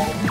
you